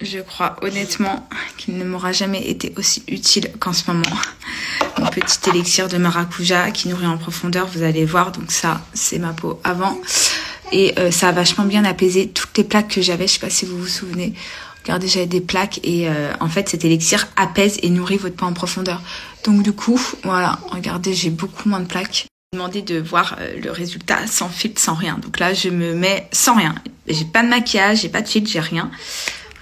Je crois honnêtement qu'il ne m'aura jamais été aussi utile qu'en ce moment. Mon petit élixir de maracuja qui nourrit en profondeur, vous allez voir. Donc ça, c'est ma peau avant. Et euh, ça a vachement bien apaisé toutes les plaques que j'avais. Je sais pas si vous vous souvenez. Regardez, j'avais des plaques et euh, en fait, cet élixir apaise et nourrit votre peau en profondeur. Donc du coup, voilà, regardez, j'ai beaucoup moins de plaques. Demandé de voir euh, le résultat sans filtre, sans rien. Donc là, je me mets sans rien. J'ai pas de maquillage, j'ai pas de filtre, j'ai rien.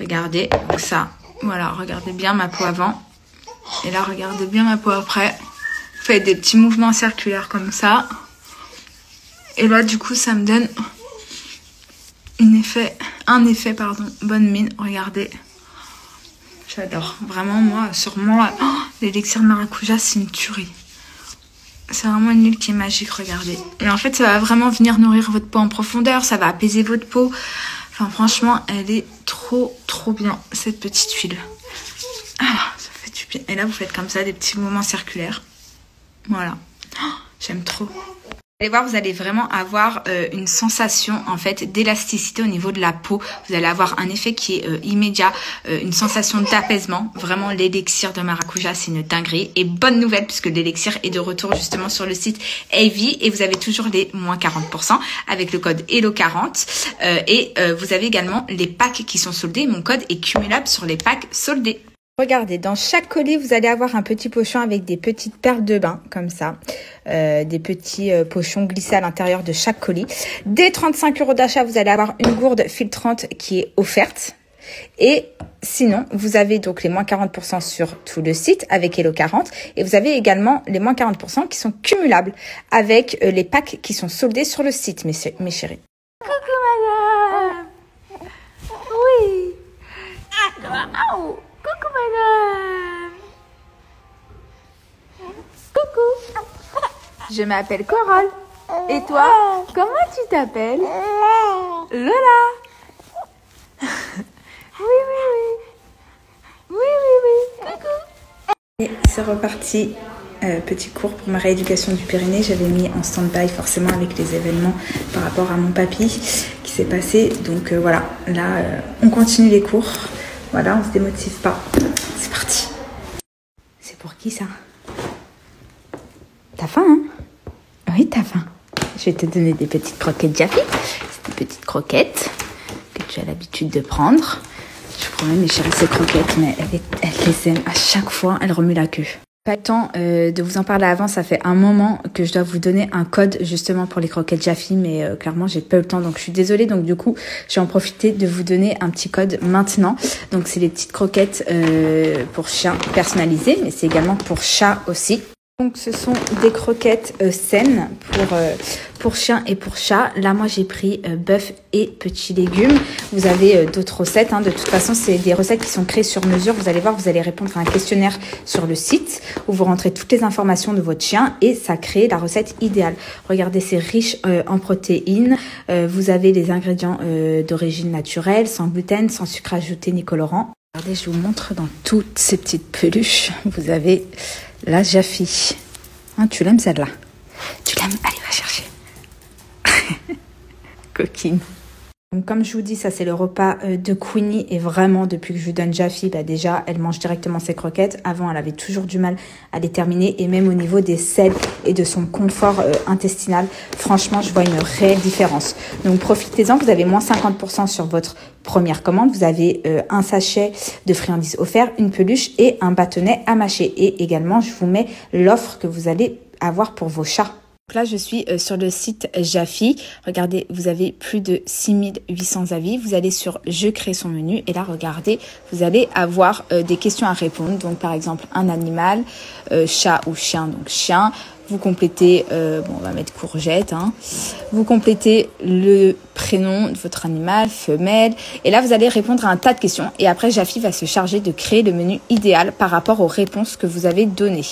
Regardez, ça, voilà, regardez bien ma peau avant. Et là, regardez bien ma peau après. Faites des petits mouvements circulaires comme ça. Et là, du coup, ça me donne effet, un effet, pardon, bonne mine. Regardez. J'adore. Vraiment, moi, sûrement, oh, l'élixir maracuja, c'est une tuerie. C'est vraiment une huile qui est magique, regardez. Et en fait, ça va vraiment venir nourrir votre peau en profondeur, ça va apaiser votre peau. Franchement, elle est trop, trop bien, cette petite huile. Ça fait du bien. Et là, vous faites comme ça, des petits mouvements circulaires. Voilà. Oh, J'aime trop. Vous allez voir, vous allez vraiment avoir euh, une sensation en fait d'élasticité au niveau de la peau. Vous allez avoir un effet qui est euh, immédiat, euh, une sensation d'apaisement. Vraiment, l'élixir de maracuja, c'est une dinguerie. Et bonne nouvelle puisque l'élixir est de retour justement sur le site AV et vous avez toujours les moins 40% avec le code HELLO40. et vous avez également les packs qui sont soldés. Mon code est cumulable sur les packs soldés. Regardez, dans chaque colis, vous allez avoir un petit pochon avec des petites perles de bain, comme ça. Euh, des petits euh, pochons glissés à l'intérieur de chaque colis. Dès 35 euros d'achat, vous allez avoir une gourde filtrante qui est offerte. Et sinon, vous avez donc les moins 40% sur tout le site avec Hello 40 et vous avez également les moins 40% qui sont cumulables avec euh, les packs qui sont soldés sur le site, mes, mes chéris. Coucou madame Oui Coucou madame Coucou Je m'appelle Corolle. Et toi Comment tu t'appelles? Lola Oui, oui, oui. Oui, oui, oui. Coucou c'est reparti. Euh, petit cours pour ma rééducation du périnée. J'avais mis en stand-by forcément avec les événements par rapport à mon papy qui s'est passé. Donc euh, voilà, là euh, on continue les cours. Voilà, on se démotive pas. C'est parti. C'est pour qui ça? T'as faim, hein? Oui, t'as faim. Je vais te donner des petites croquettes Jaffi. C'est des petites croquettes que tu as l'habitude de prendre. Je promets, mes chéris, ces croquettes, mais elle, elle les aime à chaque fois. Elle remue la queue. Pas le temps euh, de vous en parler avant, ça fait un moment que je dois vous donner un code justement pour les croquettes Jaffi, mais euh, clairement j'ai pas eu le temps, donc je suis désolée. Donc du coup, je vais en profiter de vous donner un petit code maintenant. Donc c'est les petites croquettes euh, pour chiens personnalisées, mais c'est également pour chats aussi. Donc ce sont des croquettes euh, saines pour euh, pour chien et pour chat. Là moi j'ai pris euh, bœuf et petits légumes. Vous avez euh, d'autres recettes. Hein. De toute façon c'est des recettes qui sont créées sur mesure. Vous allez voir, vous allez répondre à un questionnaire sur le site où vous rentrez toutes les informations de votre chien et ça crée la recette idéale. Regardez, c'est riche euh, en protéines. Vous avez les ingrédients d'origine naturelle, sans gluten, sans sucre ajouté ni colorant. Regardez, je vous montre dans toutes ces petites peluches. Vous avez la Jaffi. Hein, tu l'aimes celle-là? Tu l'aimes? Allez, va chercher. Coquine. Donc, comme je vous dis, ça c'est le repas euh, de Queenie et vraiment depuis que je lui donne Jaffi, bah déjà elle mange directement ses croquettes. Avant elle avait toujours du mal à les terminer et même au niveau des selles et de son confort euh, intestinal, franchement je vois une réelle différence. Donc profitez-en, vous avez moins 50% sur votre première commande. Vous avez euh, un sachet de friandises offert, une peluche et un bâtonnet à mâcher. Et également je vous mets l'offre que vous allez avoir pour vos chats. Là, je suis euh, sur le site Jaffi. Regardez, vous avez plus de 6800 avis. Vous allez sur Je crée son menu et là, regardez, vous allez avoir euh, des questions à répondre. Donc, par exemple, un animal, euh, chat ou chien, donc chien. Vous complétez, bon, on va mettre courgette. Hein. Vous complétez le prénom de votre animal, femelle. Et là, vous allez répondre à un tas de questions. Et après, Jaffi va se charger de créer le menu idéal par rapport aux réponses que vous avez données.